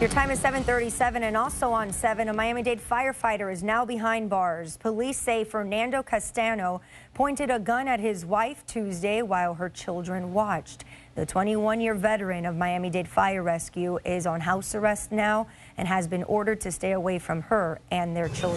Your time is 737 and also on 7, a Miami-Dade firefighter is now behind bars. Police say Fernando Castano pointed a gun at his wife Tuesday while her children watched. The 21-year veteran of Miami-Dade Fire Rescue is on house arrest now and has been ordered to stay away from her and their children.